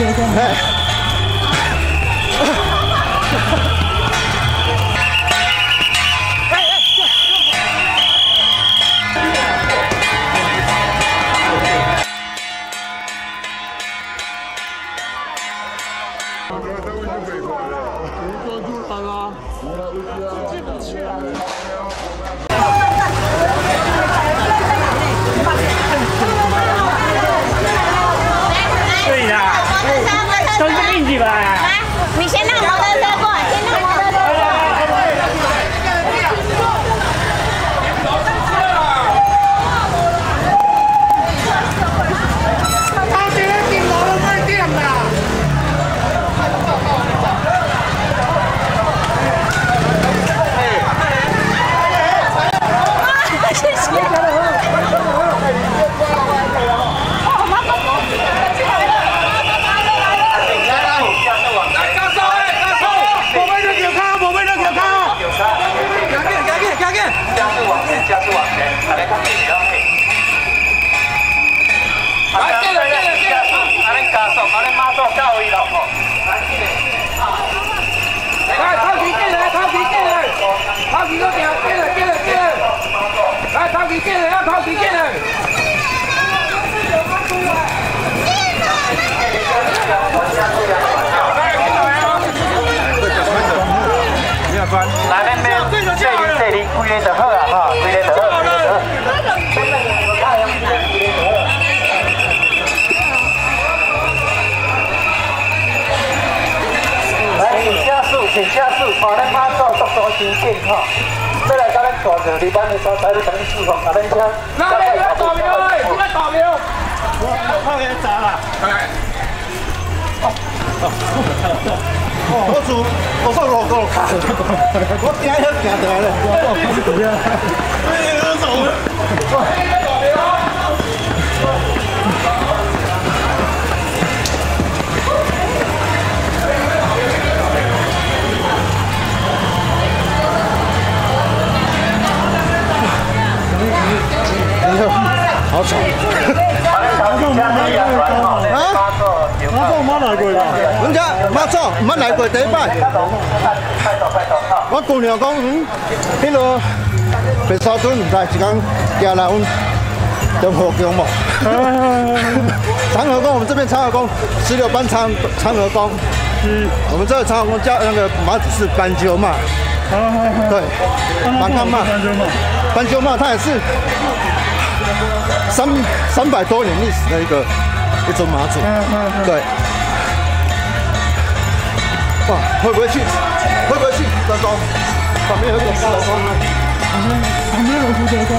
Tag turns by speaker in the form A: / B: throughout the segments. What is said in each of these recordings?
A: 蝶
B: 个就好啊哈，规个就好，来，请加速，请加速，把咱马速速度先进哈。再来咱大着你班的所在，你等你释放，把咱车。
C: 来，来，来，大苗嘞，你来大苗。
D: 我做我放路高卡，我惊要行得来了，我开始怎么样？哎，过第一摆。我姑娘讲，嗯，迄落白沙墩唔知一工行来阮中和宫无？长河宫，我们这边长河宫十六班长长河宫，嗯我们这个长河宫叫那个马子是斑鸠嘛，对，马干嘛，斑鸠嘛，它也是三三百多年历史的一个一种马祖，对。哇，会不会去？会不会去？德公，旁边有一个德公。
A: 旁边有蝴蝶公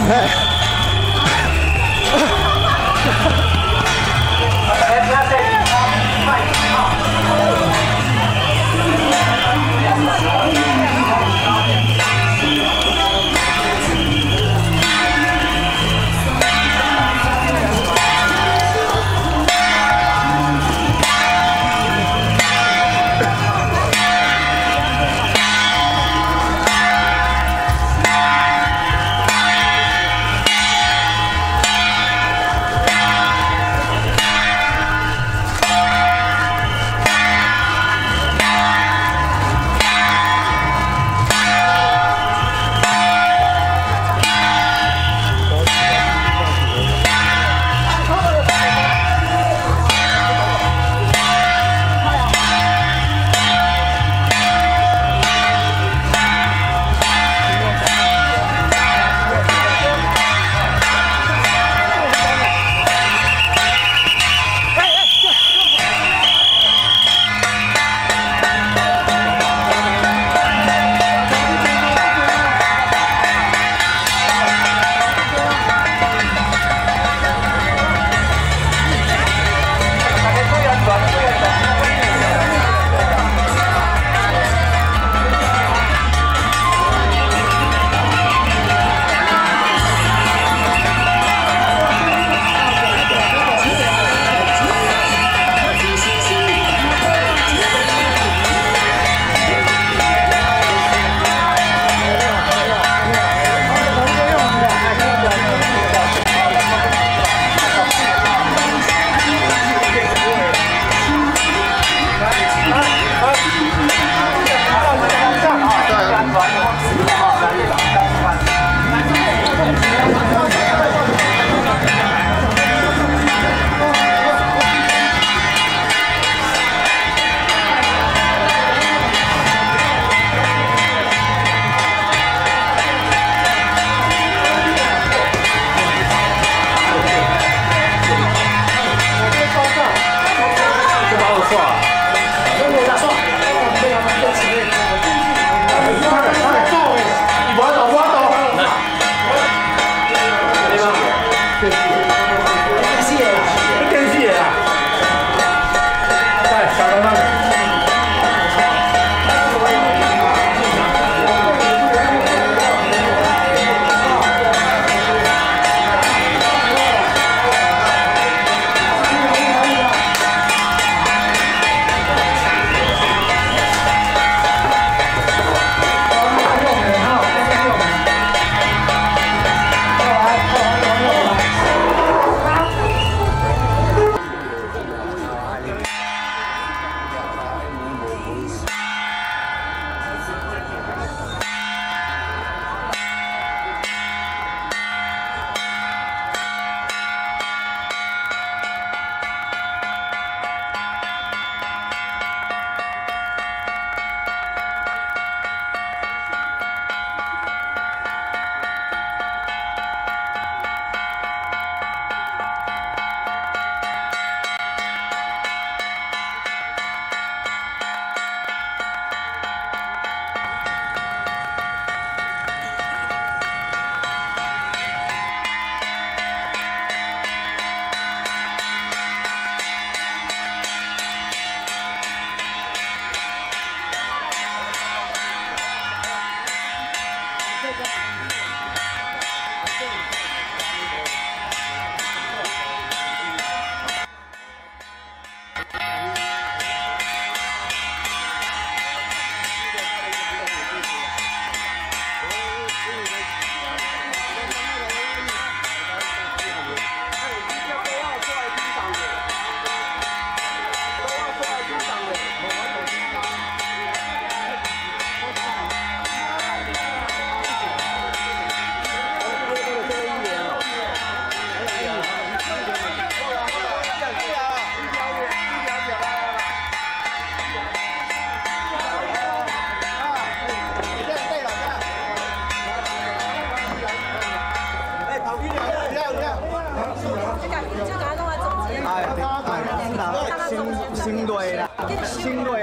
D: 哎，新队啦，新队。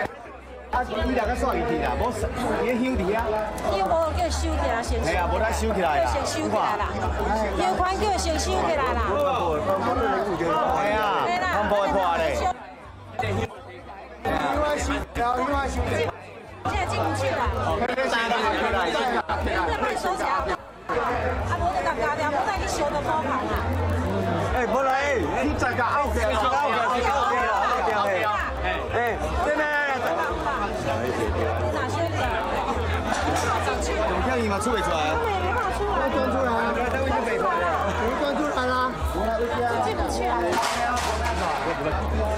D: 啊，伊两个刷进去啦，无伊休伫啊。
A: 伊无叫收起来先。
D: 系啊，无得收起来啦。
A: 先收起来啦。有款叫先收起来啦。
D: 系啊，他们不会破嘞。另外收，另外收。
A: 现在进不去了。
D: 三个进去了。
A: 那快收起来。啊，无得甲加掉，无得去收到包行啦。
D: 哎，无来，你再甲拗起来，拗起来，拗起来，出尾出来？
A: 他们也没办法出来。
D: 钻出来啊！都已经没出来了，已经钻出来啦。
A: 进不去啊！没没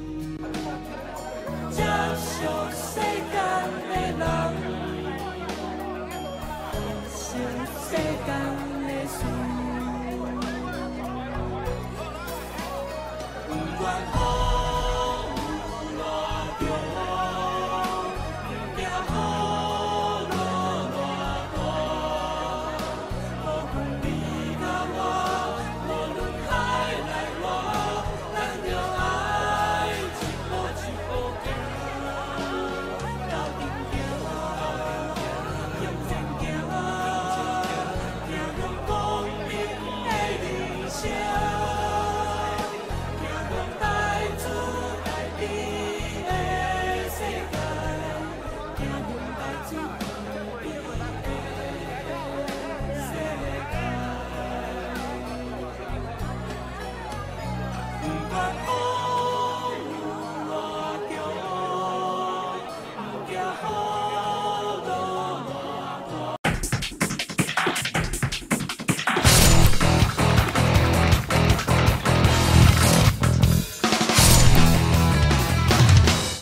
D: 正是世间的人
E: 世间